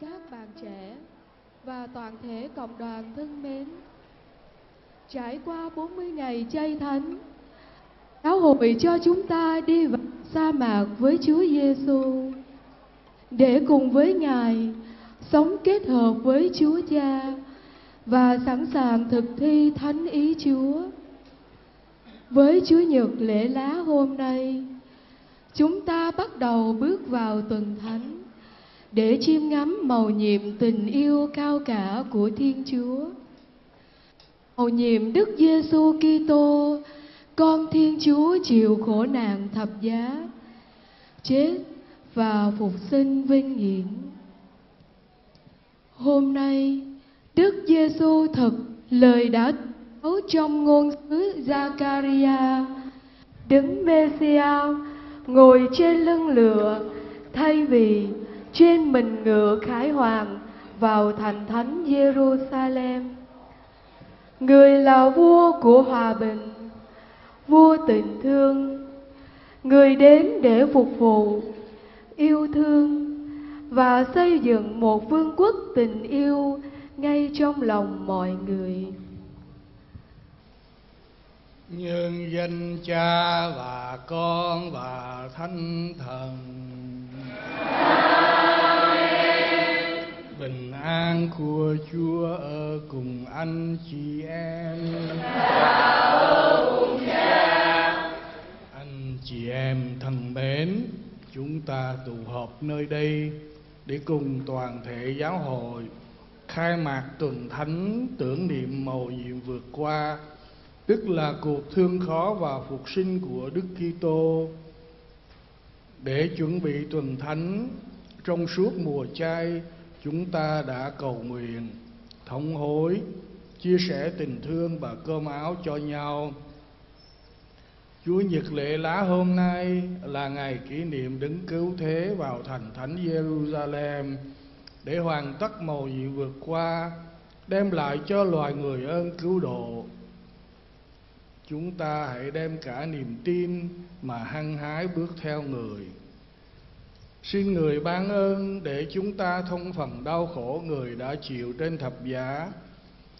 các bạn trẻ và toàn thể cộng đoàn thân mến. Trải qua 40 ngày chay thánh, giáo hội cho chúng ta đi vào sa mạc với Chúa Giêsu để cùng với Ngài sống kết hợp với Chúa Cha và sẵn sàng thực thi thánh ý Chúa. Với Chúa Nhật lễ lá hôm nay, chúng ta bắt đầu bước vào tuần thánh để chiêm ngắm màu nhiệm tình yêu cao cả của Thiên Chúa. Màu nhiệm Đức Giêsu Kitô, con Thiên Chúa chịu khổ nạn thập giá, chết và phục sinh vinh hiển. Hôm nay, Đức Giêsu thực lời đã nói trong ngôn sứ Zakaria, đứng Messiah ngồi trên lưng lửa thay vì trên mình ngựa khải hoàng vào thành thánh Jerusalem. Người là vua của hòa bình, vua tình thương, người đến để phục vụ, yêu thương và xây dựng một vương quốc tình yêu ngay trong lòng mọi người. nhân danh cha và con và thánh thần tụ họp nơi đây để cùng toàn thể giáo hội khai mạc tuần thánh tưởng niệm mầu nhiệm vượt qua, tức là cuộc thương khó và phục sinh của Đức Kitô. Để chuẩn bị tuần thánh trong suốt mùa chay, chúng ta đã cầu nguyện, thống hối, chia sẻ tình thương và cơm áo cho nhau. Chúa Nhật lễ lá hôm nay là ngày kỷ niệm đứng cứu thế vào thành thánh Jerusalem để hoàn tất mầu nhiệm vượt qua, đem lại cho loài người ơn cứu độ. Chúng ta hãy đem cả niềm tin mà hăng hái bước theo người. Xin người ban ơn để chúng ta thông phần đau khổ người đã chịu trên thập giá,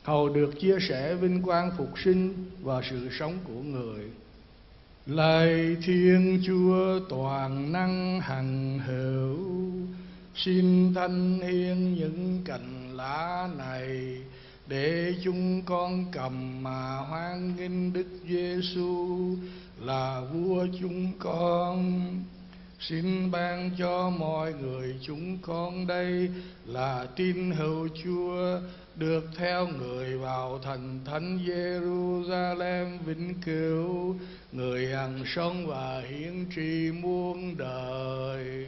hầu được chia sẻ vinh quang phục sinh và sự sống của người. Lạy Thiên Chúa toàn năng hằng hữu, xin thanh hiên những cành lá này để chúng con cầm mà hoan nghênh Đức Giêsu là vua chúng con. Xin ban cho mọi người chúng con đây là tin hữu Chúa được theo người vào thành thánh Jerusalem vĩnh cửu, người hằng sống và hiến trì muôn đời.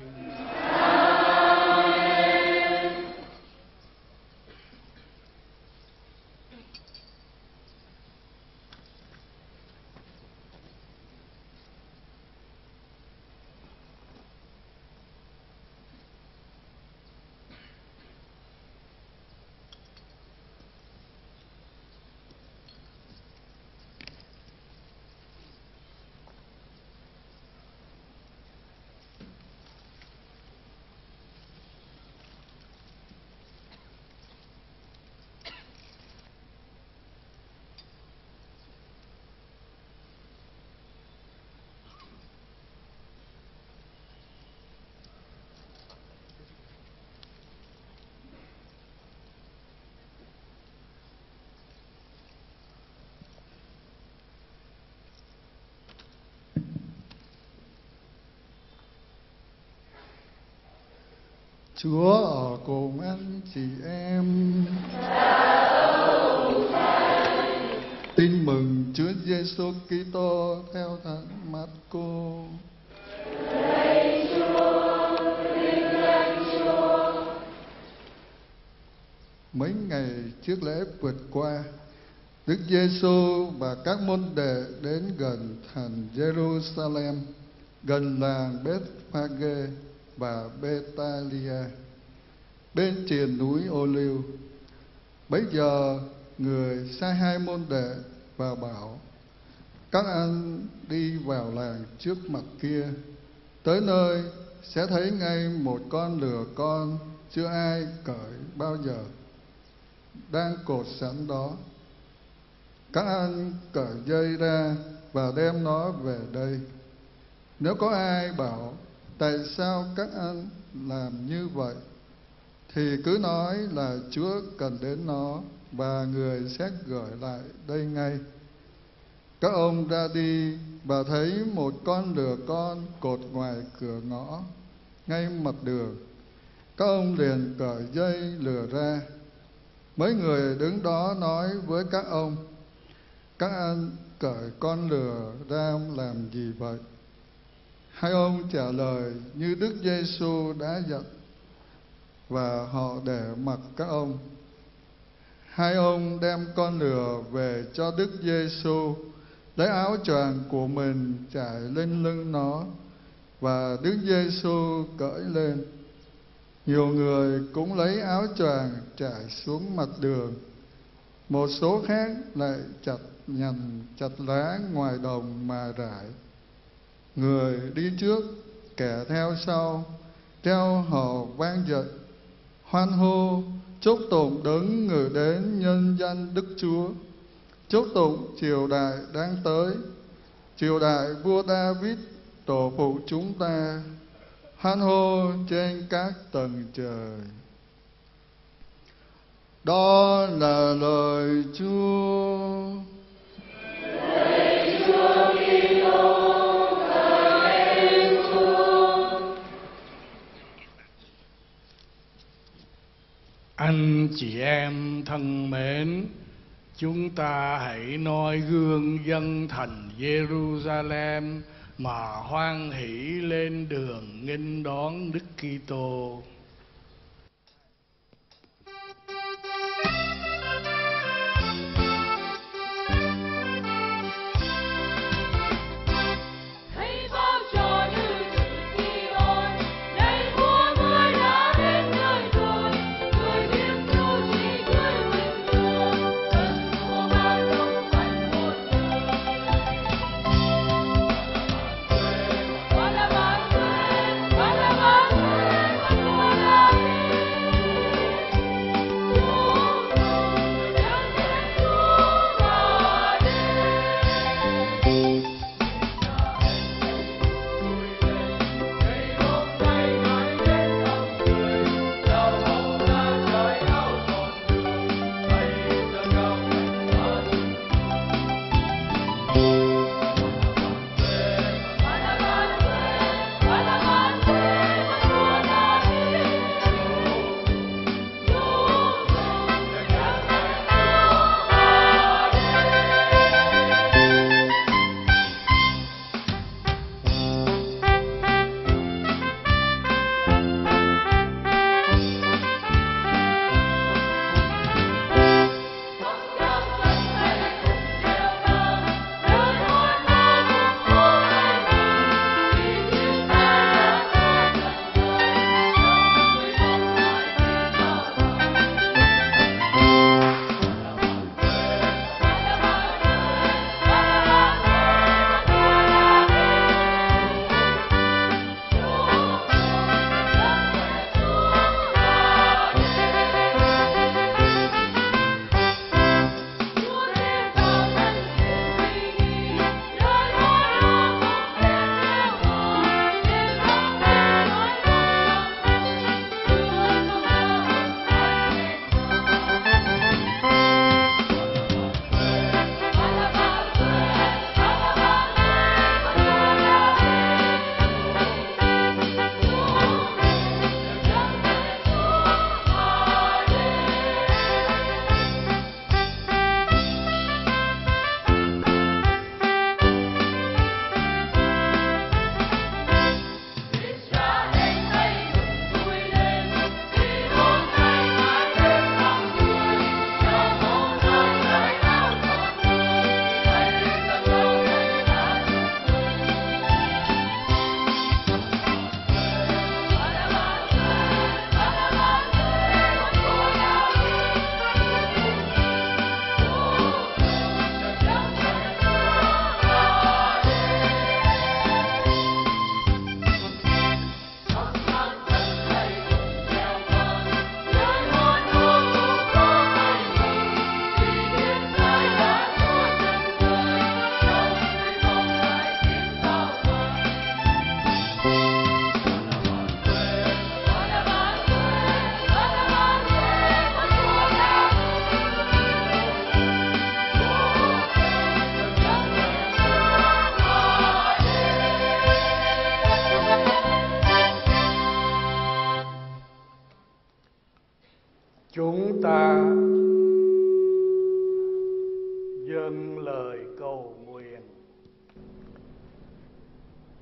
Chúa ở cùng anh chị em. Tin mừng Chúa Giêsu Kitô theo thánh Marco. Mấy ngày trước lễ vượt qua, Đức Giêsu và các môn đệ đến gần thành Jerusalem, gần làng Bethphage và Betalia, bên triền núi Ô Liu. Bấy giờ người sai hai môn đệ và bảo các anh đi vào làng trước mặt kia. Tới nơi sẽ thấy ngay một con lừa con chưa ai cởi bao giờ đang cột sẵn đó. Các anh cởi dây ra và đem nó về đây. Nếu có ai bảo tại sao các anh làm như vậy? Thì cứ nói là chúa cần đến nó và người sẽ gửi lại đây ngay. Các ông ra đi và thấy một con lừa con cột ngoài cửa ngõ, ngay mặt đường. Các ông liền cởi dây lừa ra. Mấy người đứng đó nói với các ông, các anh cởi con lừa ra làm gì vậy? Hai ông trả lời như đức giêsu đã dặn, và họ để mặc các ông. Hai ông đem con lừa về cho đức giêsu lấy áo choàng của mình trải lên lưng nó, và đức giêsu cởi lên. Nhiều người cũng lấy áo choàng trải xuống mặt đường. Một số khác lại chặt nhằn chặt lá ngoài đồng mà rải người đi trước, kẻ theo sau, theo họ vang dậy, hoan hô, chúc tụng đấng người đến nhân danh đức chúa. Chúc tụng triều đại đang tới, triều đại vua david, tổ phụ chúng ta, hoan hô trên các tầng trời. Đó là lời chúa. Anh chị em thân mến, chúng ta hãy noi gương dân thành Jerusalem mà hoan hỷ lên đường nghênh đón Đức Kitô.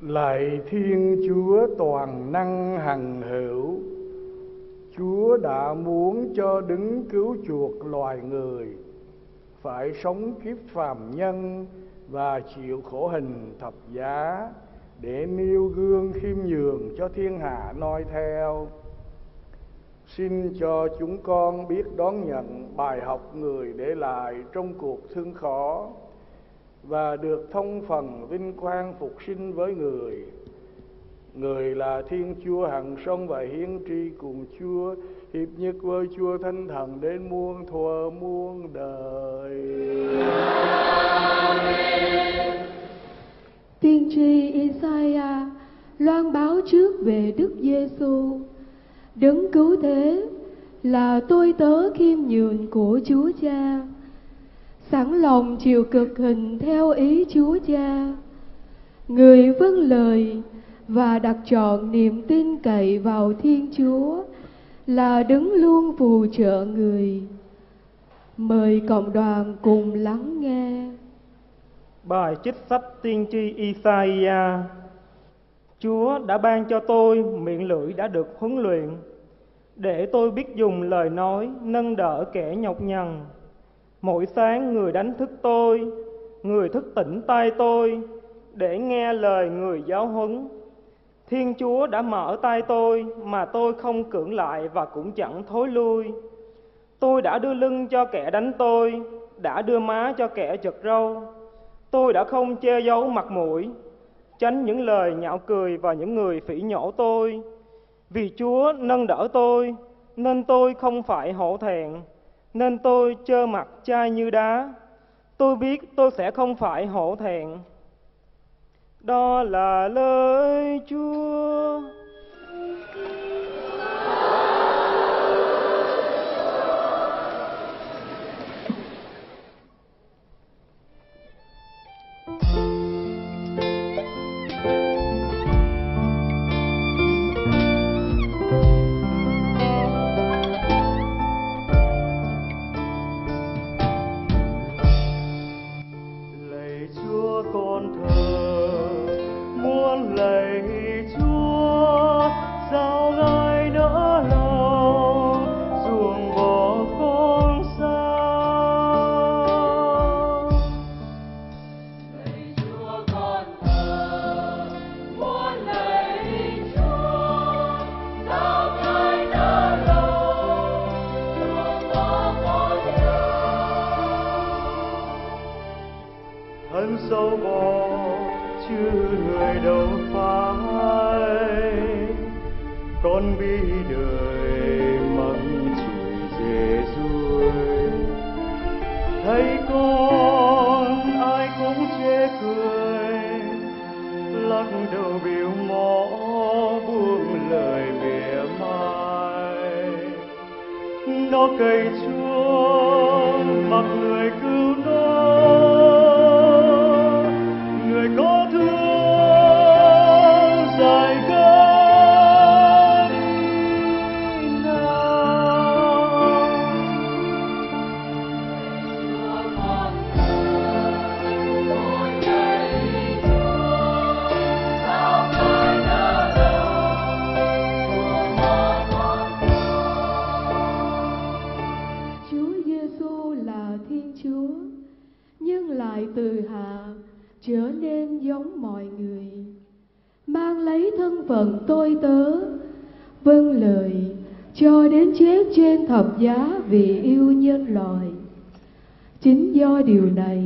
Lạy thiên chúa toàn năng hằng hữu. Chúa đã muốn cho đứng cứu chuộc loài người, phải sống kiếp phàm nhân và chịu khổ hình thập giá để nêu gương khiêm nhường cho thiên hạ noi theo. Xin cho chúng con biết đón nhận bài học người để lại trong cuộc thương khó và được thông phần vinh quang phục sinh với người. Người là thiên chúa hằng sống và hiến tri cùng chúa hiệp nhất với chúa thánh thần đến muôn thuở muôn đời. Tiên tri Isaiah loan báo trước về Đức Giêsu, đấng cứu thế là tôi tớ khiêm nhường của Chúa Cha, sẵn lòng chịu cực hình theo ý Chúa Cha. Người vâng lời và đặt trọn niềm tin cậy vào Thiên Chúa là đứng luôn phù trợ người. Mời cộng đoàn cùng lắng nghe. Bài trích sách tiên tri Isaiah Chúa đã ban cho tôi miệng lưỡi đã được huấn luyện, để tôi biết dùng lời nói nâng đỡ kẻ nhọc nhằn. Mỗi sáng người đánh thức tôi, người thức tỉnh tai tôi để nghe lời người giáo huấn. Thiên Chúa đã mở tay tôi mà tôi không cưỡng lại và cũng chẳng thối lui. Tôi đã đưa lưng cho kẻ đánh tôi, đã đưa má cho kẻ giật râu. Tôi đã không che giấu mặt mũi, tránh những lời nhạo cười và những người phỉ nhổ tôi. Vì Chúa nâng đỡ tôi, nên tôi không phải hổ thẹn, nên tôi trơ mặt chai như đá. Tôi biết tôi sẽ không phải hổ thẹn. Đó là lời Chúa. Sâu bò chứ người đâu phải con bi đời mắng chửi dễ ruồi thấy con ai cũng chê cười lắc đầu biểu mõ buông lời mỉa mai nó cây Điều này,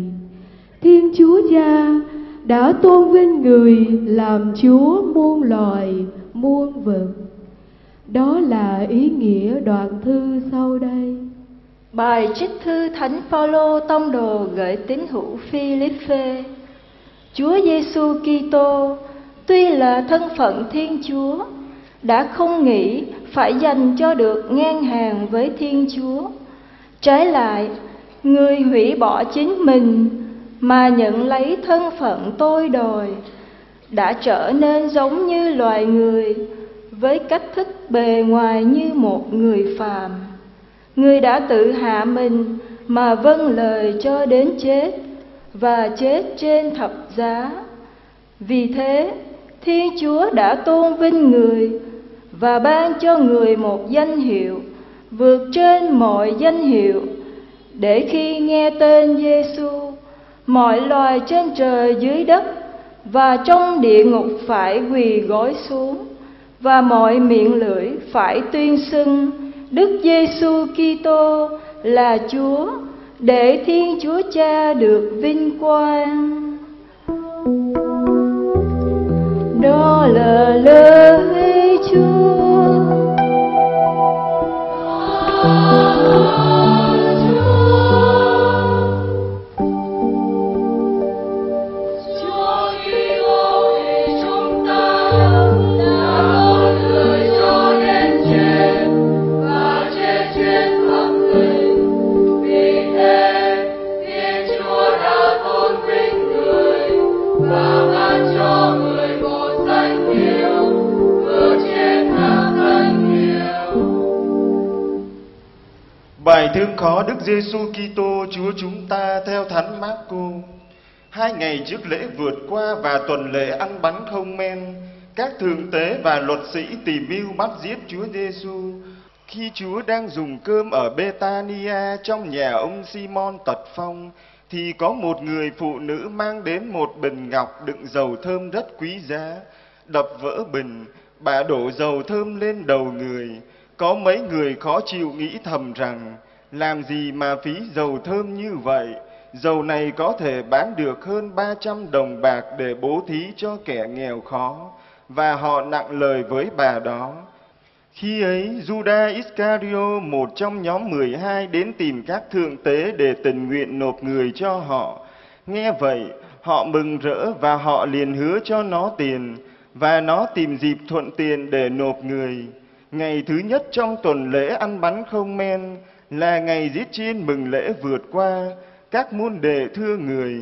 Thiên Chúa Cha đã tôn vinh người làm Chúa muôn loài, muôn vật. Đó là ý nghĩa đoạn thư sau đây. Bài trích thư Thánh Phaolô tông đồ gửi tín hữu Philippe. Chúa Giêsu Kitô tuy là thân phận Thiên Chúa đã không nghĩ phải dành cho được ngang hàng với Thiên Chúa. Trái lại, người hủy bỏ chính mình mà nhận lấy thân phận tôi đòi đã trở nên giống như loài người với cách thức bề ngoài như một người phàm Người đã tự hạ mình mà vâng lời cho đến chết và chết trên thập giá. Vì thế, Thiên Chúa đã tôn vinh người và ban cho người một danh hiệu vượt trên mọi danh hiệu để khi nghe tên Giêsu, mọi loài trên trời dưới đất và trong địa ngục phải quỳ gối xuống và mọi miệng lưỡi phải tuyên xưng Đức Giêsu Kitô là Chúa để Thiên Chúa Cha được vinh quang. Đó là lời Thương khó Đức Giêsu Kitô Chúa chúng ta theo Thánh Marco. Hai ngày trước lễ vượt qua và tuần lễ ăn bánh không men, các thượng tế và luật sĩ tìm mưu bắt giết Chúa Giêsu. Khi Chúa đang dùng cơm ở Betania trong nhà ông Simon Tật Phong, thì có một người phụ nữ mang đến một bình ngọc đựng dầu thơm rất quý giá. Đập vỡ bình, bà đổ dầu thơm lên đầu người. Có mấy người khó chịu nghĩ thầm rằng, làm gì mà phí dầu thơm như vậy? Dầu này có thể bán được hơn 300 đồng bạc để bố thí cho kẻ nghèo khó. Và họ nặng lời với bà đó. Khi ấy, Judas Iscario, một trong nhóm 12 đến tìm các thượng tế để tình nguyện nộp người cho họ. Nghe vậy, họ mừng rỡ và họ liền hứa cho nó tiền, và nó tìm dịp thuận tiền để nộp người. Ngày thứ nhất trong tuần lễ ăn bánh không men là ngày giết chiên mừng lễ vượt qua, các môn đệ thưa người.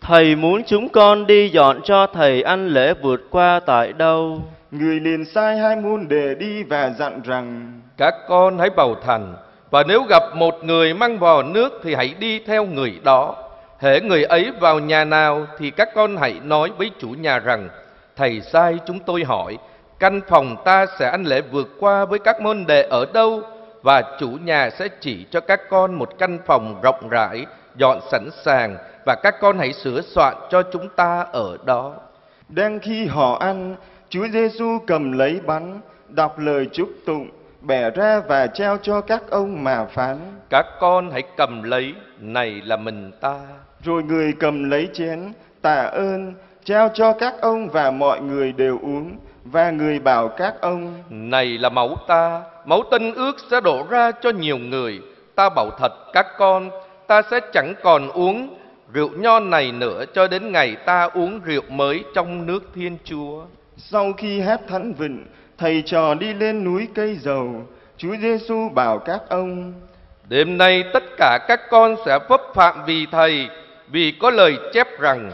Thầy muốn chúng con đi dọn cho thầy ăn lễ vượt qua tại đâu? Người liền sai hai môn đệ đi và dặn rằng, Các con hãy vào thành, và nếu gặp một người mang vò nước thì hãy đi theo người đó. Hễ người ấy vào nhà nào thì các con hãy nói với chủ nhà rằng, Thầy sai chúng tôi hỏi, căn phòng ta sẽ ăn lễ vượt qua với các môn đệ ở đâu? Và chủ nhà sẽ chỉ cho các con một căn phòng rộng rãi, dọn sẵn sàng, và các con hãy sửa soạn cho chúng ta ở đó. Đang khi họ ăn, Chúa Giêsu cầm lấy bánh, đọc lời chúc tụng, bẻ ra và trao cho các ông mà phán. Các con hãy cầm lấy, này là mình ta. Rồi người cầm lấy chén, tạ ơn, trao cho các ông và mọi người đều uống. Và người bảo các ông, Này là máu ta, máu tân ước sẽ đổ ra cho nhiều người. Ta bảo thật các con, ta sẽ chẳng còn uống rượu nho này nữa cho đến ngày ta uống rượu mới trong nước Thiên Chúa. sau khi hát thánh vịnh, thầy trò đi lên núi cây dầu. Chúa Giêsu bảo các ông, Đêm nay tất cả các con sẽ vấp phạm vì Thầy, vì có lời chép rằng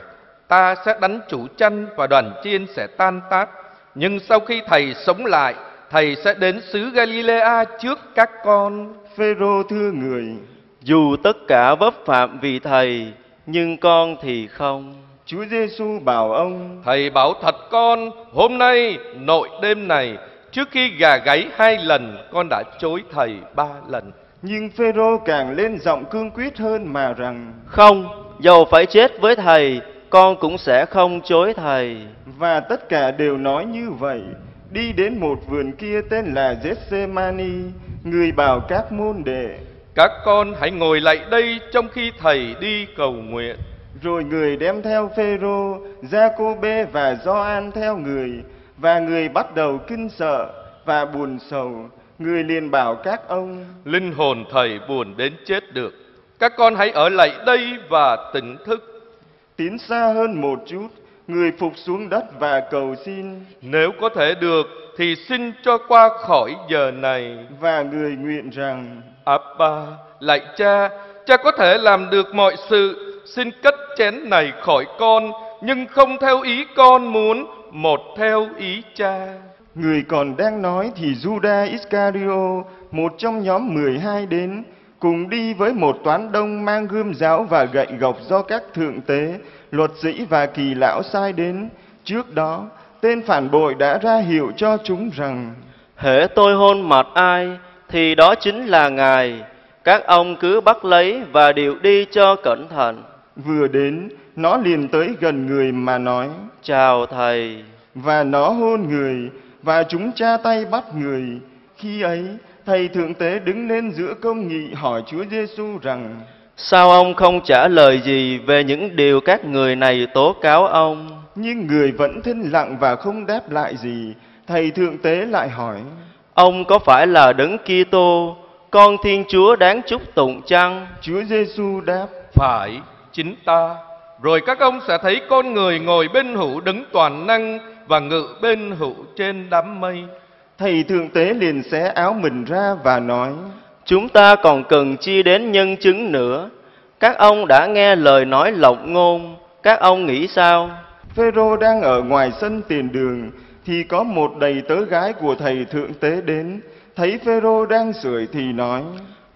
ta sẽ đánh chủ chăn và đoàn chiên sẽ tan tác. Nhưng sau khi Thầy sống lại, Thầy sẽ đến xứ Galilea trước các con. Phêrô thưa người, Dù tất cả vấp phạm vì thầy, nhưng con thì không. Chúa Giêsu bảo ông, Thầy bảo thật con, hôm nay nội đêm này, trước khi gà gáy hai lần, con đã chối thầy ba lần. nhưng Phêrô càng lên giọng cương quyết hơn mà rằng, Không, dầu phải chết với thầy, con cũng sẽ không chối thầy. và tất cả đều nói như vậy. Đi đến một vườn kia tên là Gethsemane, người bảo các môn đệ, Các con hãy ngồi lại đây trong khi thầy đi cầu nguyện. rồi người đem theo Phêrô, Giacôbê và Gioan theo người, và người bắt đầu kinh sợ và buồn sầu. Người liền bảo các ông, Linh hồn thầy buồn đến chết được. Các con hãy ở lại đây và tỉnh thức. Tiến xa hơn một chút, người phục xuống đất và cầu xin, Nếu có thể được thì xin cho qua khỏi giờ này. và người nguyện rằng, Abba, lạy cha, cha có thể làm được mọi sự. Xin cất chén này khỏi con, nhưng không theo ý con muốn, một theo ý cha. Người còn đang nói thì Judas Iscario, một trong nhóm 12 đến, cùng đi với một toán đông mang gươm giáo và gậy gộc do các thượng tế, luật sĩ và kỳ lão sai đến. Trước đó, tên phản bội đã ra hiệu cho chúng rằng Hễ tôi hôn mặt ai, thì đó chính là Ngài. Các ông cứ bắt lấy và điều đi cho cẩn thận. vừa đến, nó liền tới gần người mà nói, Chào Thầy. và nó hôn người, và chúng cha tay bắt người. Khi ấy, thầy thượng tế đứng lên giữa công nghị hỏi Chúa Giêsu rằng: Sao ông không trả lời gì về những điều các người này tố cáo ông? Nhưng người vẫn thinh lặng và không đáp lại gì. Thầy thượng tế lại hỏi: Ông có phải là đấng Kitô, con Thiên Chúa đáng chúc tụng chăng? Chúa Giêsu đáp: Phải, chính ta. Rồi các ông sẽ thấy con người ngồi bên hữu đứng toàn năng và ngự bên hữu trên đám mây. Thầy thượng tế liền xé áo mình ra và nói: Chúng ta còn cần chi đến nhân chứng nữa. Các ông đã nghe lời nói lộng ngôn, các ông nghĩ sao? Phêrô đang ở ngoài sân tiền đường thì có một đầy tớ gái của thầy thượng tế đến, thấy Phêrô đang sưởi thì nói: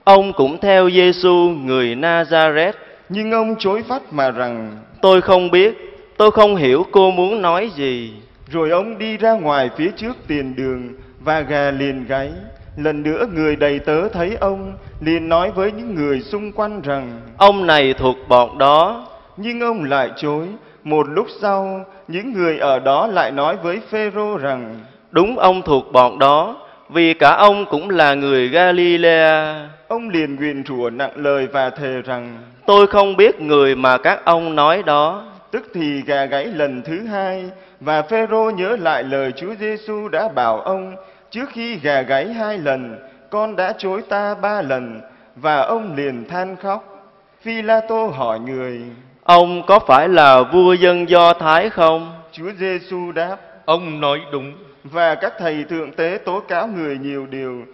Ông cũng theo Giêsu người Nazareth. Nhưng ông chối phát mà rằng, Tôi không biết, tôi không hiểu cô muốn nói gì. rồi ông đi ra ngoài phía trước tiền đường và gà liền gáy. Lần nữa người đầy tớ thấy ông liền nói với những người xung quanh rằng, Ông này thuộc bọn đó. nhưng ông lại chối. Một lúc sau, những người ở đó lại nói với Phêrô rằng, Đúng ông thuộc bọn đó, vì cả ông cũng là người Galilea. ông liền nguyện rủa nặng lời và thề rằng, Tôi không biết người mà các ông nói đó. Tức thì gà gáy lần thứ hai và Phêrô nhớ lại lời Chúa Giêsu đã bảo ông trước khi gà gáy hai lần, con đã chối ta ba lần và ông liền than khóc. Phi La Tô hỏi người, Ông có phải là vua dân Do Thái không? Chúa Giêsu đáp Ông nói đúng. và các thầy thượng tế tố cáo người nhiều điều.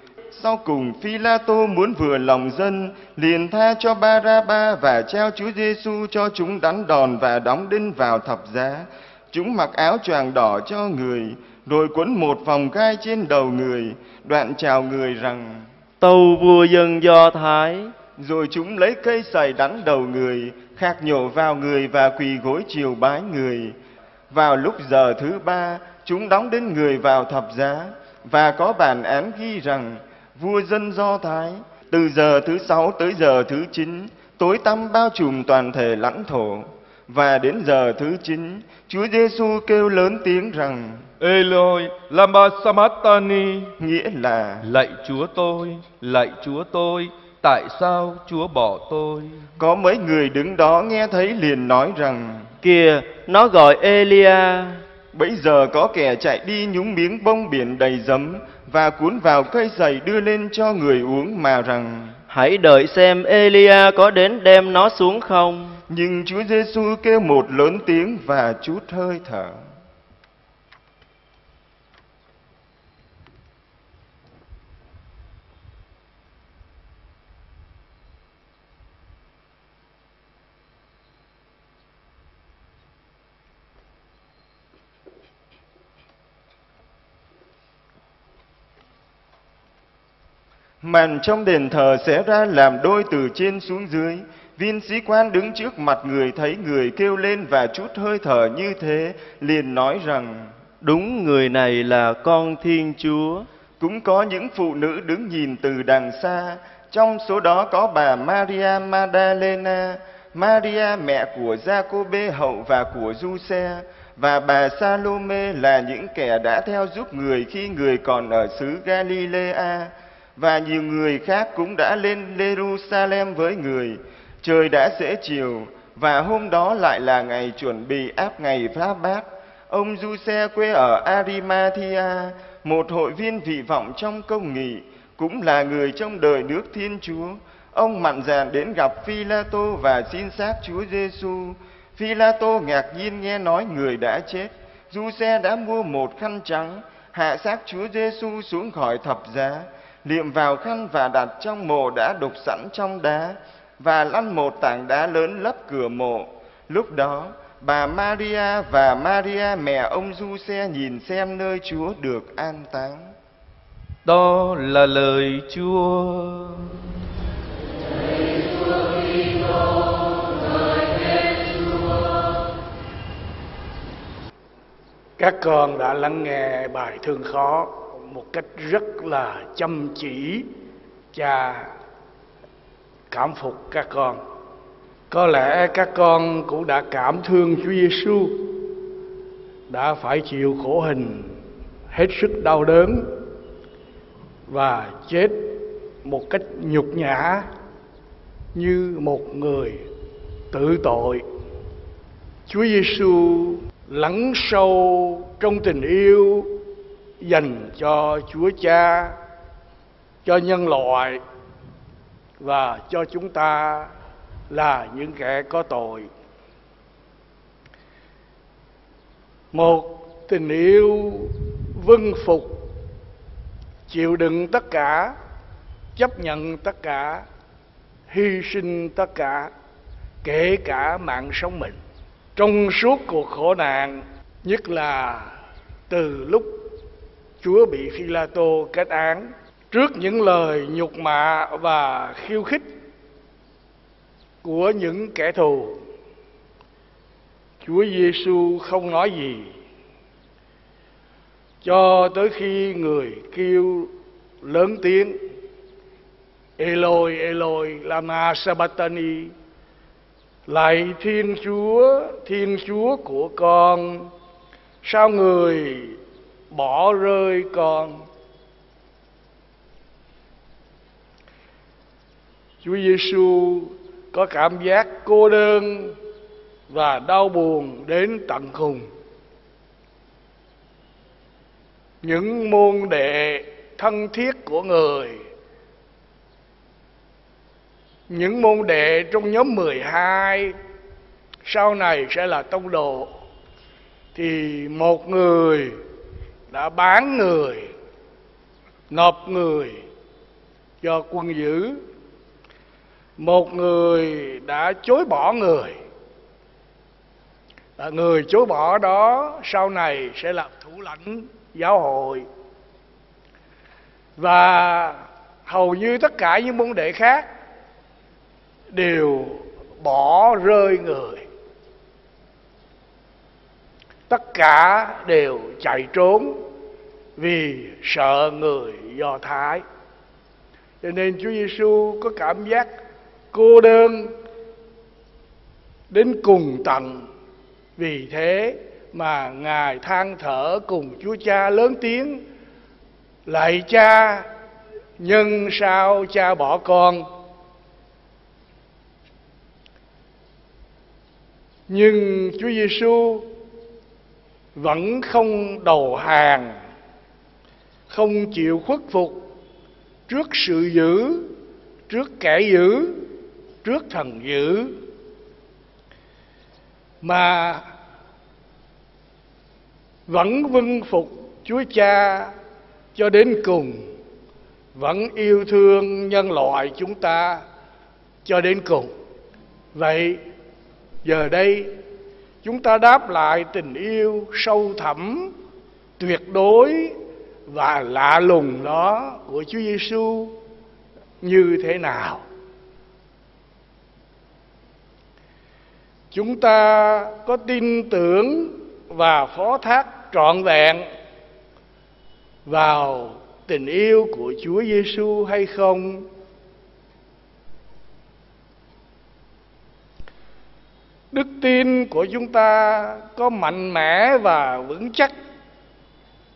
Sau cùng Phi La Tô muốn vừa lòng dân, liền tha cho Ba-ra-ba và trao Chúa Giêsu cho chúng đánh đòn và đóng đinh vào thập giá. Chúng mặc áo choàng đỏ cho người, rồi quấn một vòng gai trên đầu người, đoạn chào người rằng, Tâu vua dân Do Thái. rồi chúng lấy cây sày đánh đầu người, khạc nhổ vào người và quỳ gối chiều bái người. Vào lúc giờ thứ ba, chúng đóng đinh người vào thập giá, và có bản án ghi rằng, vua dân Do Thái, từ giờ thứ sáu tới giờ thứ chín, tối tăm bao trùm toàn thể lãnh thổ. Và đến giờ thứ chín, Chúa Giêsu kêu lớn tiếng rằng, Eloi, lama sabachthani. nghĩa là Lạy Chúa tôi, lạy Chúa tôi, tại sao Chúa bỏ tôi? có mấy người đứng đó nghe thấy liền nói rằng, Kìa, nó gọi Elia. Bấy giờ có kẻ chạy đi nhúng miếng bông biển đầy giấm và cuốn vào cây giày đưa lên cho người uống mà rằng Hãy đợi xem Elia có đến đem nó xuống không. nhưng Chúa Giêsu kêu một lớn tiếng và chút hơi thở. Màn trong đền thờ sẽ ra làm đôi từ trên xuống dưới. Viên sĩ quan đứng trước mặt người thấy người kêu lên và chút hơi thở như thế, liền nói rằng, Đúng người này là con Thiên Chúa. cũng có những phụ nữ đứng nhìn từ đằng xa, trong số đó có bà Maria Magdalena, Maria mẹ của Giacôbê hậu và của Giuse và bà Salome là những kẻ đã theo giúp người khi người còn ở xứ Galilea và nhiều người khác cũng đã lên Jerusalem với người. Trời đã dễ chiều và hôm đó lại là ngày chuẩn bị áp ngày phá bát. Ông Giuse quê ở Arimathea, một hội viên vị vọng trong công nghị, cũng là người trong đời nước Thiên Chúa. Ông mặn dạn đến gặp Phi-la-tô và xin xác Chúa Giêsu. Phi-la-tô ngạc nhiên nghe nói người đã chết. Giuse đã mua một khăn trắng, hạ xác Chúa Giêsu xuống khỏi thập giá, liệm vào khăn và đặt trong mộ đã đục sẵn trong đá, và lăn một tảng đá lớn lấp cửa mộ. Lúc đó, bà Maria và Maria mẹ ông Giuse nhìn xem nơi Chúa được an táng. Đó là lời Chúa. Các con đã lắng nghe bài thương khó một cách rất là chăm chỉ. Cha cảm phục các con. Có lẽ các con cũng đã cảm thương Chúa Giêsu đã phải chịu khổ hình, hết sức đau đớn và chết một cách nhục nhã như một người tự tội. Chúa Giêsu lắng sâu trong tình yêu dành cho Chúa Cha, cho nhân loại và cho chúng ta là những kẻ có tội. Một tình yêu vâng phục, chịu đựng tất cả, chấp nhận tất cả, hy sinh tất cả, kể cả mạng sống mình. Trong suốt cuộc khổ nạn, nhất là từ lúc Chúa bị Phi La Tô kết án trước những lời nhục mạ và khiêu khích của những kẻ thù. Chúa Giêsu không nói gì cho tới khi người kêu lớn tiếng Eloi Eloi lama Sabatani, Lạy Thiên Chúa, Thiên Chúa của con, sao người bỏ rơi con? Chúa Giêsu có cảm giác cô đơn và đau buồn đến tận cùng. Những môn đệ thân thiết của người, những môn đệ trong nhóm 12 sau này sẽ là tông đồ thì một người đã bán người nộp người cho quân giữ một người đã chối bỏ người. À, người chối bỏ đó sau này sẽ là thủ lãnh giáo hội. Và hầu như tất cả những môn đệ khác đều bỏ rơi người tất cả đều chạy trốn vì sợ người do thái. Cho nên chúa giêsu có cảm giác cô đơn đến cùng tận. Vì thế mà ngài than thở cùng chúa cha lớn tiếng, lạy cha, nhân sao cha bỏ con? Nhưng Chúa Giêsu vẫn không đầu hàng, không chịu khuất phục trước sự dữ, trước kẻ dữ, trước thần dữ mà vẫn vâng phục Chúa Cha cho đến cùng, vẫn yêu thương nhân loại chúng ta cho đến cùng. Vậy giờ đây chúng ta đáp lại tình yêu sâu thẳm, tuyệt đối và lạ lùng đó của Chúa Giêsu như thế nào? Chúng ta có tin tưởng và phó thác trọn vẹn vào tình yêu của Chúa Giêsu hay không? Đức tin của chúng ta có mạnh mẽ và vững chắc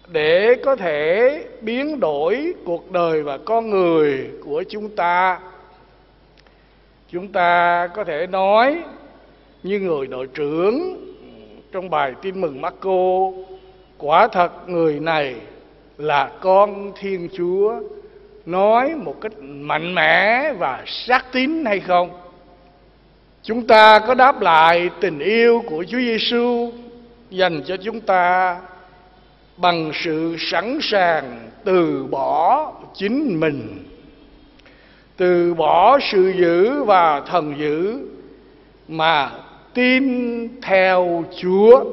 để có thể biến đổi cuộc đời và con người của chúng ta. Chúng ta có thể nói như người đội trưởng trong bài tin mừng Marco, quả thật người này là con Thiên Chúa. Nói một cách mạnh mẽ và xác tín hay không? Chúng ta có đáp lại tình yêu của Chúa Giêsu dành cho chúng ta bằng sự sẵn sàng từ bỏ chính mình, từ bỏ sự giữ và thần giữ mà tin theo Chúa.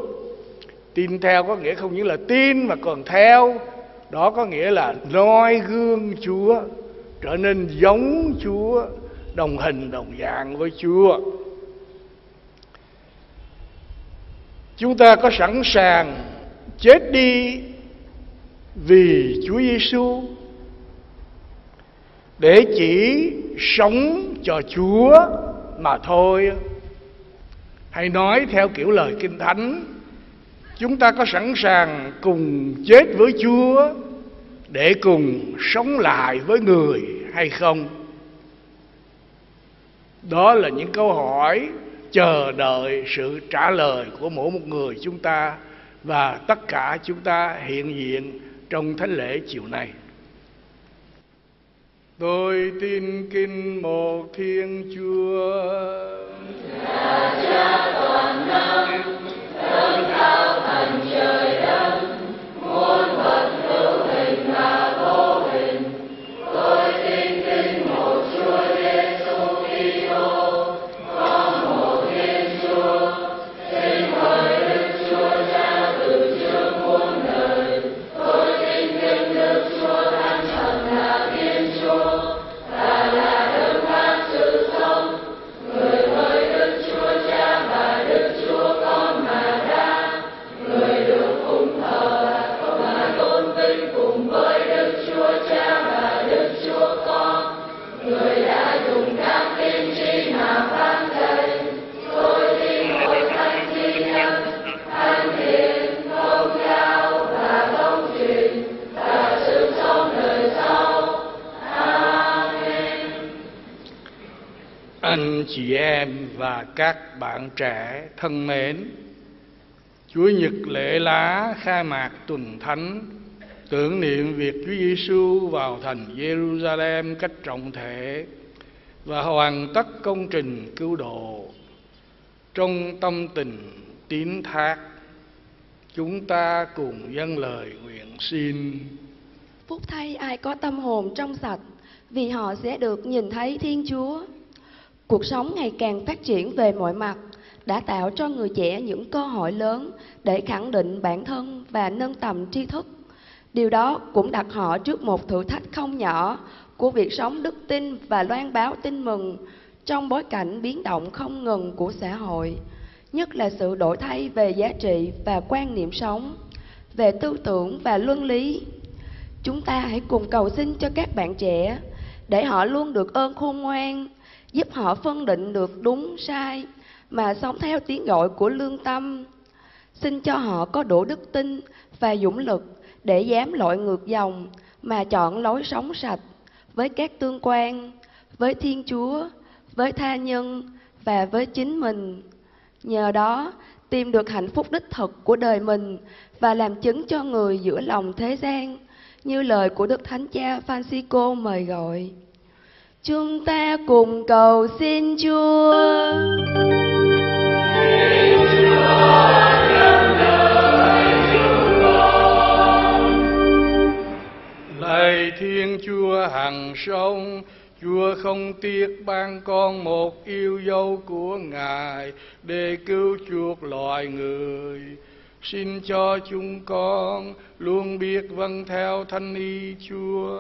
Tin theo có nghĩa không những là tin mà còn theo, đó có nghĩa là noi gương Chúa, trở nên giống Chúa, đồng hình đồng dạng với Chúa. Chúng ta có sẵn sàng chết đi vì Chúa Giêsu để chỉ sống cho Chúa mà thôi. Hay nói theo kiểu lời Kinh Thánh, chúng ta có sẵn sàng cùng chết với Chúa để cùng sống lại với người hay không? Đó là những câu hỏi chờ đợi sự trả lời của mỗi một người chúng ta và tất cả chúng ta hiện diện trong thánh lễ chiều nay. Tôi tin kinh một Thiên Chúa. Cha toàn năng, thần trời đất, muôn Anh chị em và các bạn trẻ thân mến, Chúa Nhật lễ lá khai mạc tuần thánh tưởng niệm việc Chúa Giêsu vào thành Jerusalem cách trọng thể và hoàn tất công trình cứu độ. Trong tâm tình tín thác, chúng ta cùng dâng lời nguyện xin. Phúc thay ai có tâm hồn trong sạch, vì họ sẽ được nhìn thấy Thiên Chúa. Cuộc sống ngày càng phát triển về mọi mặt đã tạo cho người trẻ những cơ hội lớn để khẳng định bản thân và nâng tầm tri thức. Điều đó cũng đặt họ trước một thử thách không nhỏ của việc sống đức tin và loan báo tin mừng trong bối cảnh biến động không ngừng của xã hội, nhất là sự đổi thay về giá trị và quan niệm sống, về tư tưởng và luân lý. Chúng ta hãy cùng cầu xin cho các bạn trẻ để họ luôn được ơn khôn ngoan, giúp họ phân định được đúng sai mà sống theo tiếng gọi của lương tâm. Xin cho họ có đủ đức tin và dũng lực để dám lội ngược dòng mà chọn lối sống sạch với các tương quan, với Thiên Chúa, với tha nhân và với chính mình. Nhờ đó tìm được hạnh phúc đích thực của đời mình và làm chứng cho người giữa lòng thế gian như lời của Đức Thánh Cha Francisco mời gọi. Chúng ta cùng cầu xin Chúa. Lạy Thiên Chúa hằng sống, Chúa không tiếc ban con một yêu dấu của Ngài để cứu chuộc loài người. Xin cho chúng con luôn biết vâng theo thanh y Chúa,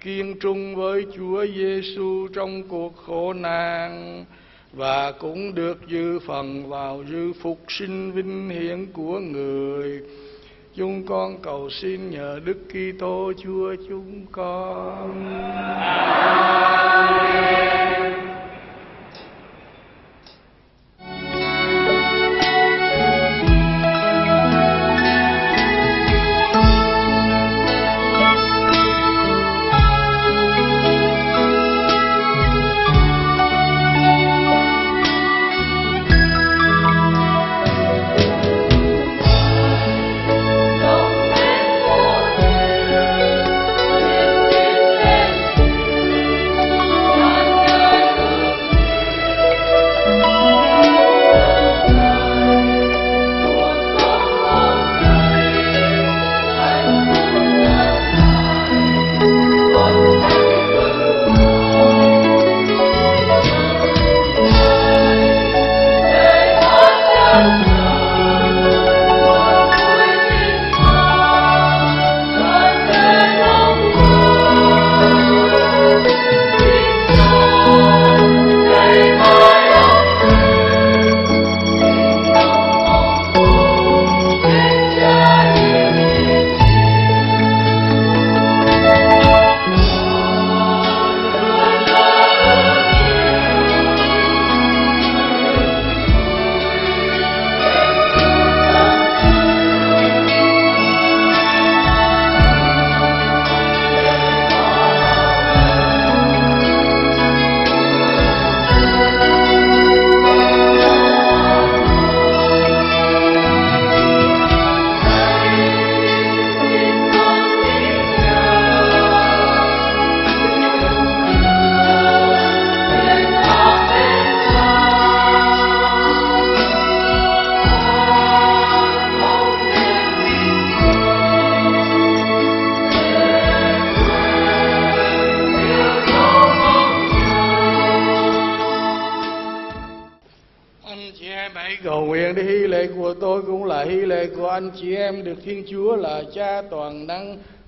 kiên trung với Chúa Giêsu trong cuộc khổ nạn và cũng được dư phần vào dư phục sinh vinh hiển của người. Chúng con cầu xin nhờ Đức Kitô Chúa chúng con. Amen.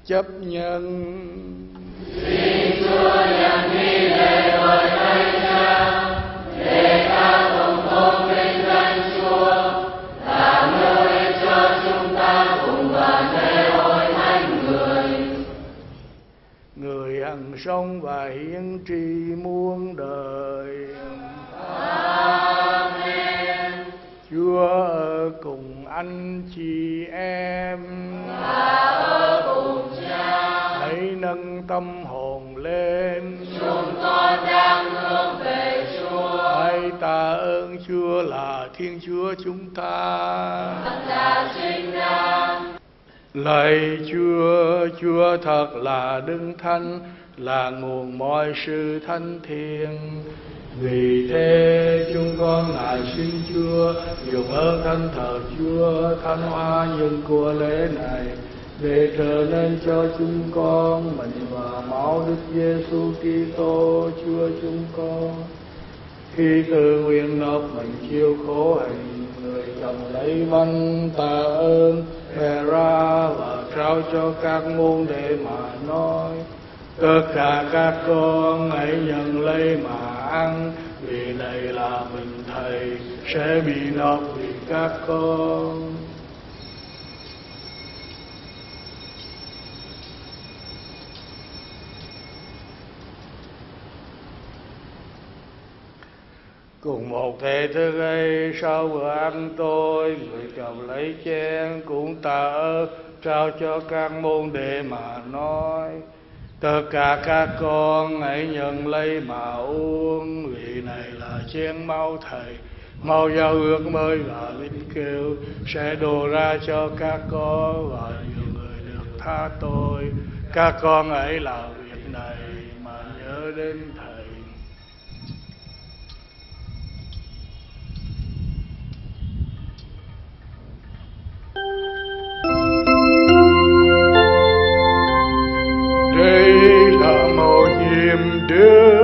Chấp nhận. Lạy Chúa, Chúa thật là đứng thanh, là nguồn mọi sự thanh thiện. Vì thế chúng con lại xin Chúa dùng ơn thanh thờ Chúa thanh hoa nhân của lễ này để trở nên cho chúng con mình và máu Đức Giêsu Kitô Chúa chúng con. Khi tự nguyện nộp mình chịu khổ hành người chồng lấy văn tạ ơn bè ra và trao cho các môn đệ mà nói. Tất cả các con hãy nhận lấy mà ăn, vì này là mình thầy sẽ bị nộp vì các con. Cùng một thể thức ấy, sau bữa ăn tôi, Người cầm lấy chén, cũng tạ ơn, Trao cho các môn đệ mà nói. Tất cả các con hãy nhận lấy mà uống Vì này là chén máu thầy. Mau giao ước mới và linh kêu Sẽ đổ ra cho các con Và nhiều người được tha tội. Các con hãy làm việc này Mà nhớ đến thầy. Nhiệm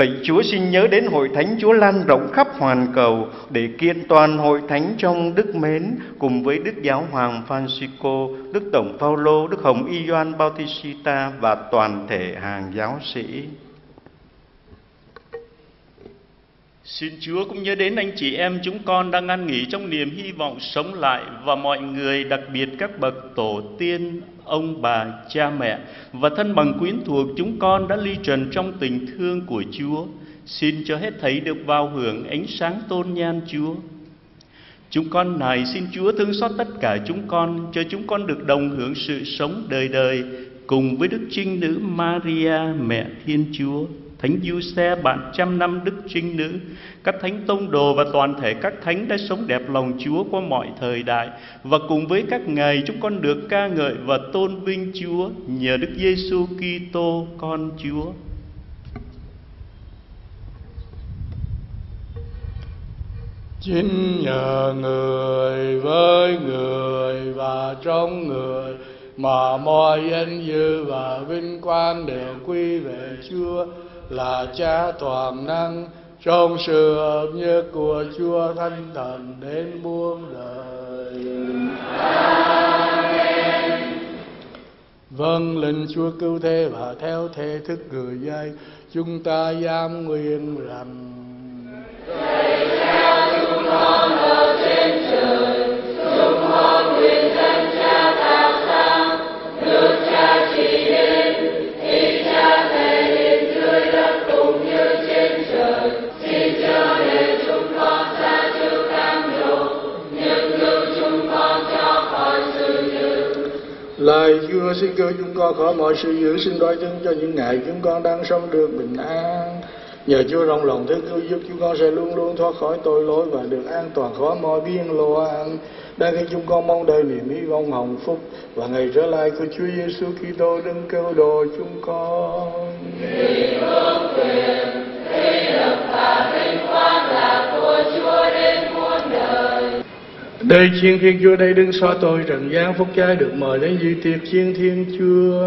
Lạy Chúa xin nhớ đến hội thánh Chúa lan rộng khắp hoàn cầu để kiện toàn hội thánh trong đức mến cùng với Đức Giáo Hoàng Francisco, Đức Tổng Phaolô, Đức Hồng Y Gioan Bautista và toàn thể hàng giáo sĩ. Xin Chúa cũng nhớ đến anh chị em chúng con đang ăn nghỉ trong niềm hy vọng sống lại và mọi người, đặc biệt các bậc tổ tiên, ông bà, cha mẹ và thân bằng quyến thuộc chúng con đã ly trần trong tình thương của Chúa. Xin cho hết thảy được vào hưởng ánh sáng tôn nhan Chúa. Chúng con này xin Chúa thương xót tất cả chúng con, cho chúng con được đồng hưởng sự sống đời đời cùng với Đức Trinh Nữ Maria, Mẹ Thiên Chúa. Thánh Du Xe bạn trăm năm Đức Trinh Nữ, các thánh tông đồ và toàn thể các thánh đã sống đẹp lòng Chúa qua mọi thời đại và cùng với các ngài chúng con được ca ngợi và tôn vinh Chúa nhờ Đức Giêsu Kitô con Chúa. Chính nhờ người với người và trong người mà mọi danh dự và vinh quang đều quy về Chúa là Cha toàn năng trong sự hợp nhất của Chúa Thánh Thần đến muôn đời. Vâng, lệnh Chúa cứu thế và theo thế thức người dạy, chúng ta giam nguyện rằng Lời Chúa xin cứu chúng con khỏi mọi sự dữ xin đoái thương cho những ngày chúng con đang sống được bình an. Nhờ Chúa rộng lòng thương cứu giúp chúng con sẽ luôn luôn thoát khỏi tội lỗi và được an toàn khỏi mọi biên loạn. Đang khi chúng con mong đợi niềm hy vọng hồng phúc và ngày trở lại của Chúa Giêsu Kitô đấng cứu độ chúng con. Vì ước quyền, thế lực và vinh quang là đây chiên Thiên Chúa đây đứng so tôi trần gian phúc trai được mời đến dự tiệc chiên Thiên Chúa.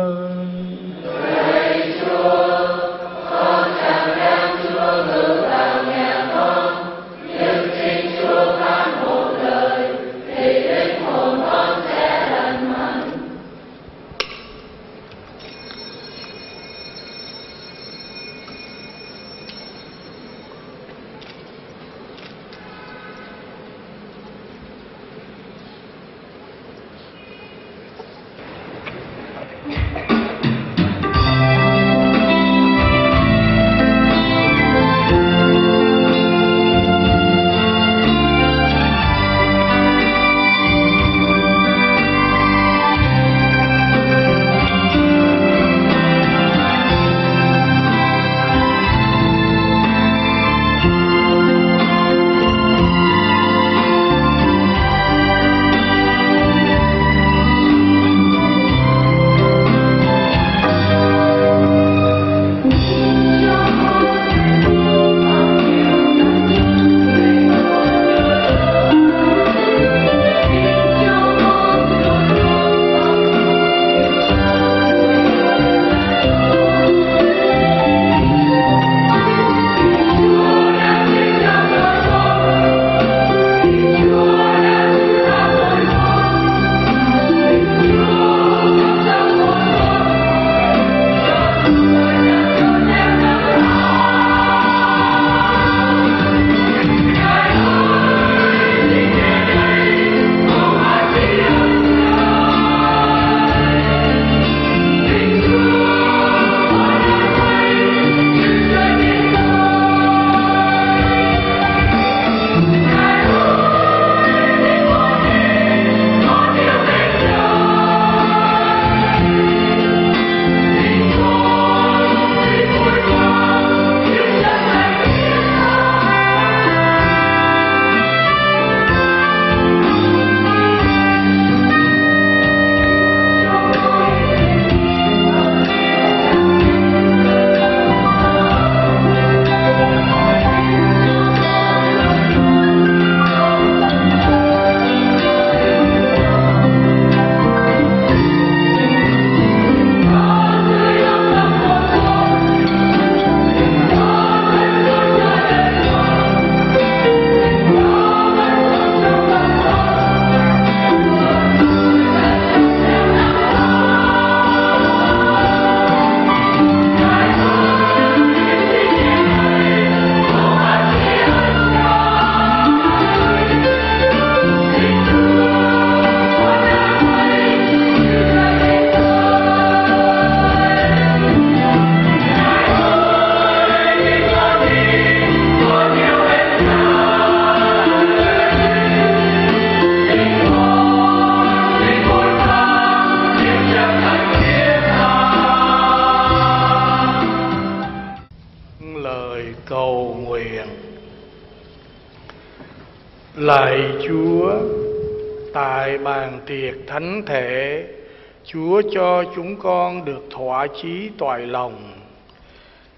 Chúa cho chúng con được thỏa chí toại lòng.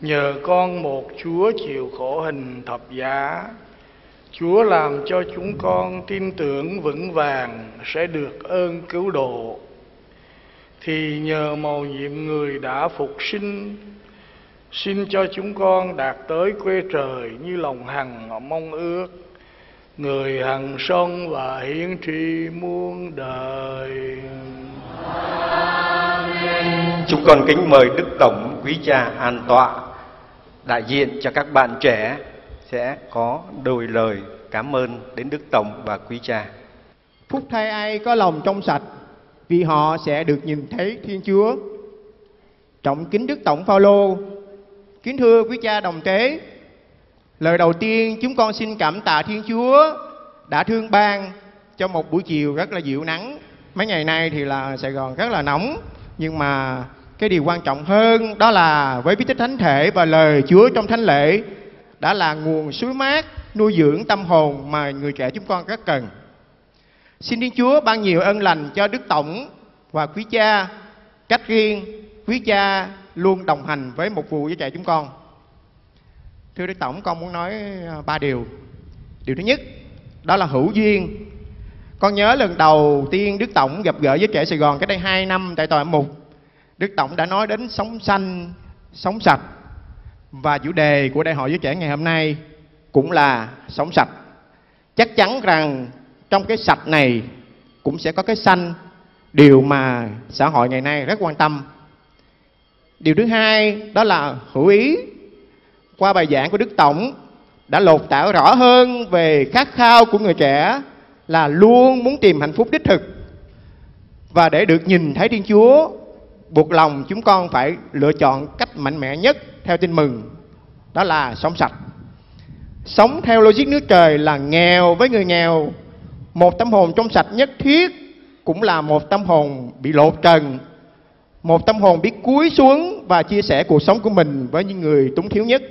Nhờ con một Chúa chịu khổ hình thập giá, Chúa làm cho chúng con tin tưởng vững vàng sẽ được ơn cứu độ. Thì nhờ màu nhiệm người đã phục sinh, xin cho chúng con đạt tới quê trời như lòng hằng mong ước người hằng sông và hiến tri muôn đời Chúng con kính mời Đức Tổng Quý Cha an tọa đại diện cho các bạn trẻ sẽ có đôi lời cảm ơn đến Đức Tổng và Quý Cha. Phúc thay ai có lòng trong sạch, vì họ sẽ được nhìn thấy Thiên Chúa. Trọng kính Đức Tổng Phaolô, kính thưa quý cha đồng tế, lời đầu tiên chúng con xin cảm tạ Thiên Chúa đã thương ban cho một buổi chiều rất là dịu nắng. Mấy ngày nay thì là Sài Gòn rất là nóng, nhưng mà cái điều quan trọng hơn đó là với bí tích thánh thể và lời Chúa trong thánh lễ đã là nguồn suối mát nuôi dưỡng tâm hồn mà người trẻ chúng con rất cần. Xin Thiên Chúa ban nhiều ân lành cho Đức Tổng và quý cha. Cách riêng, quý cha luôn đồng hành với một vụ với trẻ chúng con. Thưa Đức Tổng, con muốn nói à, ba điều. Điều thứ nhất, đó là hữu duyên. Con nhớ lần đầu tiên Đức Tổng gặp gỡ với trẻ Sài Gòn cách đây 2 năm tại tòa mục. Đức Tổng đã nói đến sống xanh, sống sạch. Và chủ đề của đại hội với trẻ ngày hôm nay cũng là sống sạch. Chắc chắn rằng trong cái sạch này cũng sẽ có cái xanh, điều mà xã hội ngày nay rất quan tâm. Điều thứ hai đó là hữu ý qua bài giảng của Đức Tổng đã lột tả rõ hơn về khát khao của người trẻ là luôn muốn tìm hạnh phúc đích thực. Và để được nhìn thấy Thiên Chúa, buộc lòng chúng con phải lựa chọn cách mạnh mẽ nhất theo tin mừng, đó là sống sạch. Sống theo logic nước trời là nghèo với người nghèo. Một tâm hồn trong sạch nhất thiết cũng là một tâm hồn bị lột trần, một tâm hồn biết cúi xuống và chia sẻ cuộc sống của mình với những người túng thiếu nhất.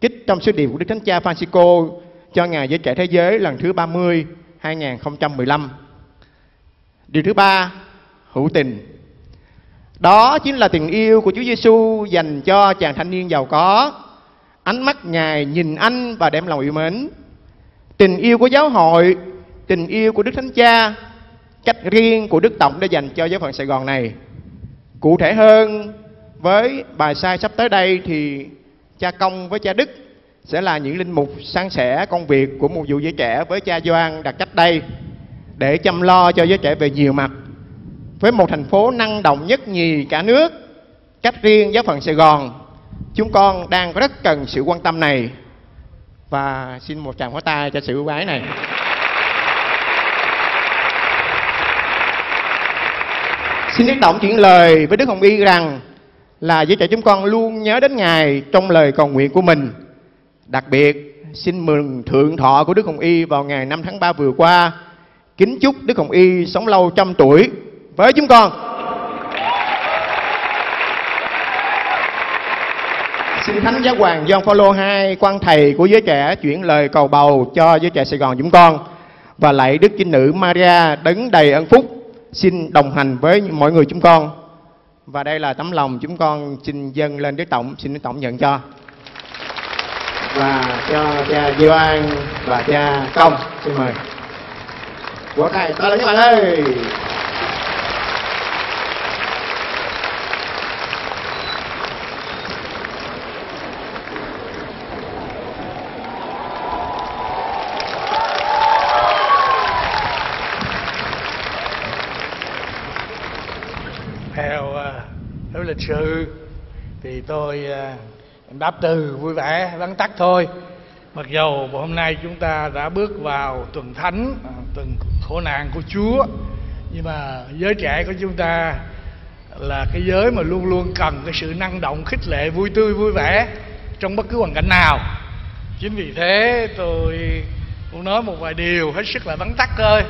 Trích trong sứ điệp của Đức Thánh Cha Francisco cho Ngày Giới Trẻ Thế Giới lần thứ 30 2015. Điều thứ ba, hữu tình. Đó chính là tình yêu của Chúa Giêsu dành cho chàng thanh niên giàu có. Ánh mắt Ngài nhìn anh và đem lòng yêu mến. Tình yêu của giáo hội, tình yêu của Đức Thánh Cha, cách riêng của Đức Tổng đã dành cho giáo phận Sài Gòn này. Cụ thể hơn, với bài sai sắp tới đây thì cha Công với cha Đức sẽ là những linh mục san sẻ công việc của một vụ giới trẻ với cha Doan đặt cách đây để chăm lo cho giới trẻ về nhiều mặt. Với một thành phố năng động nhất nhì cả nước, cách riêng giáo phận Sài Gòn, chúng con đang rất cần sự quan tâm này. Và xin một tràng pháo tay cho sự ưu ái này. Xin Đức Tổng chuyển lời với Đức Hồng Y rằng là giới trẻ chúng con luôn nhớ đến Ngài trong lời cầu nguyện của mình. Đặc biệt, xin mừng thượng thọ của Đức Hồng Y vào ngày 5 tháng 3 vừa qua. Kính chúc Đức Hồng Y sống lâu trăm tuổi với chúng con. Xin Thánh Giáo Hoàng John Paul II, quan thầy của giới trẻ chuyển lời cầu bầu cho giới trẻ Sài Gòn chúng con và lạy Đức Trinh Nữ Maria đấng đầy ân phúc xin đồng hành với mọi người chúng con và đây là tấm lòng chúng con xin dâng lên Đức Tổng xin Đức Tổng nhận cho và cho cha Diêu An và cha Công. Xin mời. Của thầy to lớn các bạn ơi. Theo uh, lịch sự thì tôi uh, đáp từ vui vẻ, vắn tắt thôi. Mặc dầu hôm nay chúng ta đã bước vào tuần thánh à, tuần khổ nạn của Chúa, nhưng mà giới trẻ của chúng ta là cái giới mà luôn luôn cần cái sự năng động, khích lệ, vui tươi, vui vẻ trong bất cứ hoàn cảnh nào. Chính vì thế tôi muốn nói một vài điều hết sức là vắn tắt thôi.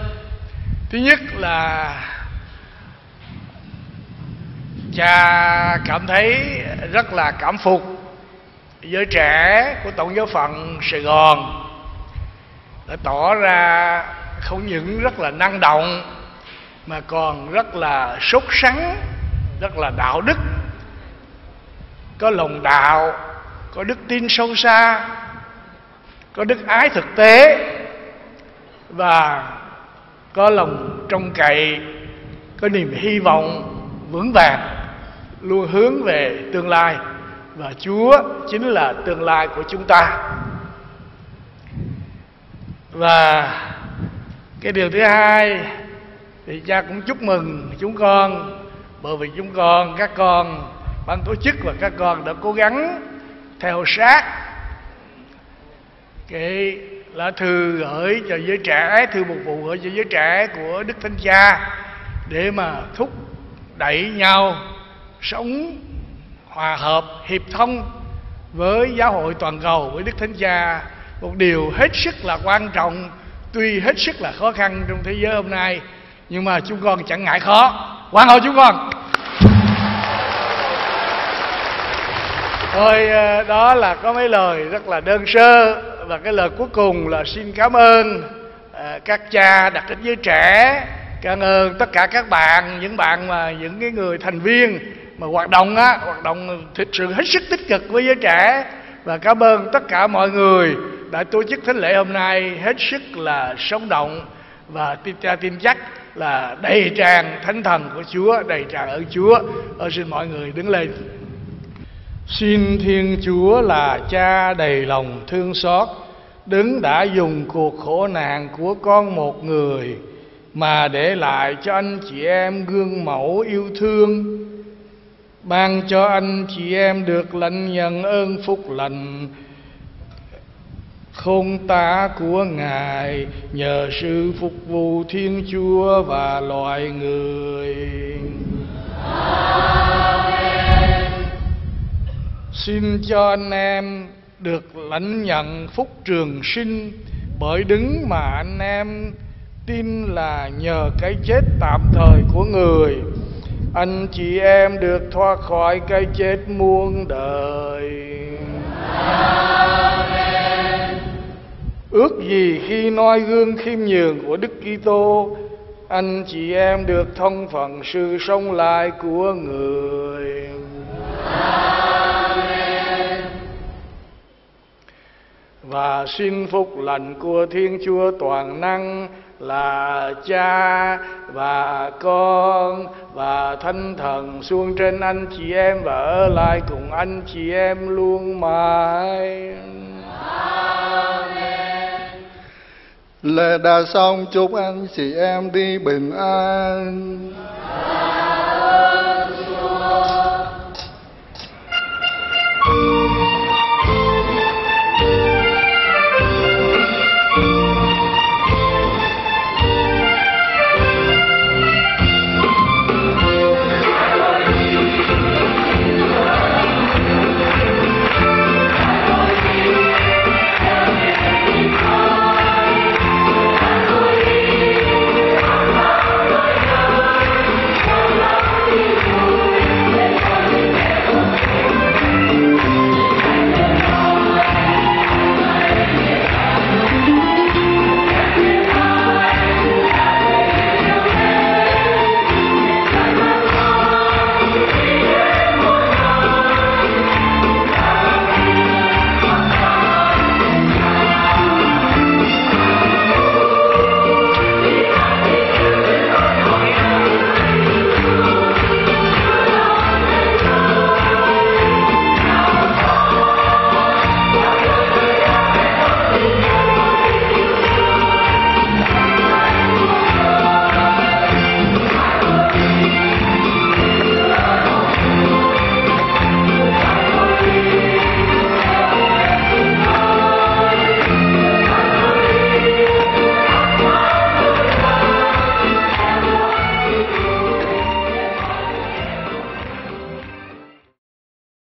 Thứ nhất là cha cảm thấy rất là cảm phục giới trẻ của tổng giáo phận Sài Gòn đã tỏ ra không những rất là năng động, mà còn rất là sốt sắng, rất là đạo đức, có lòng đạo, có đức tin sâu xa, có đức ái thực tế và có lòng trông cậy, có niềm hy vọng vững vàng, luôn hướng về tương lai và Chúa chính là tương lai của chúng ta. Và cái điều thứ hai, thì cha cũng chúc mừng chúng con, bởi vì chúng con, các con, ban tổ chức và các con đã cố gắng theo sát cái lá thư gửi cho giới trẻ thư phục vụ gửi cho giới trẻ của Đức Thánh Cha để mà thúc đẩy nhau sống hòa hợp, hiệp thông với giáo hội toàn cầu, với Đức Thánh Cha. Một điều hết sức là quan trọng, tuy hết sức là khó khăn trong thế giới hôm nay, nhưng mà chúng con chẳng ngại khó. Quan hộ chúng con. Thôi ờ, đó là có mấy lời rất là đơn sơ, và cái lời cuối cùng là xin cảm ơn ờ, các cha đặt đến giới trẻ. Cảm ơn tất cả các bạn, những bạn mà, những cái người thành viên mà hoạt động á hoạt động thực sự hết sức tích cực với giới trẻ và cảm ơn tất cả mọi người đã tổ chức thánh lễ hôm nay hết sức là sống động và tin cha tin chắc là đầy tràn thánh thần của Chúa, đầy tràn ơn Chúa. Ơ xin mọi người đứng lên. Xin Thiên Chúa là cha đầy lòng thương xót, đứng đã dùng cuộc khổ nạn của con một người mà để lại cho anh chị em gương mẫu yêu thương ban cho anh chị em được lãnh nhận ơn phúc lành. Không tả của ngài, nhờ sự phục vụ thiên chúa và loài người. Xin cho anh em được lãnh nhận phúc trường sinh, bởi đứng mà anh em tin là nhờ cái chết tạm thời của người anh chị em được thoát khỏi cái chết muôn đời. Ước gì khi noi gương khiêm nhường của Đức Kitô anh chị em được thông phần sự sống lại của người. Và xin phúc lành của Thiên Chúa toàn năng là cha và con và thánh thần xuống trên anh chị em và ở lại cùng anh chị em luôn mãi. Lễ đã xong, chúc anh chị em đi bình an.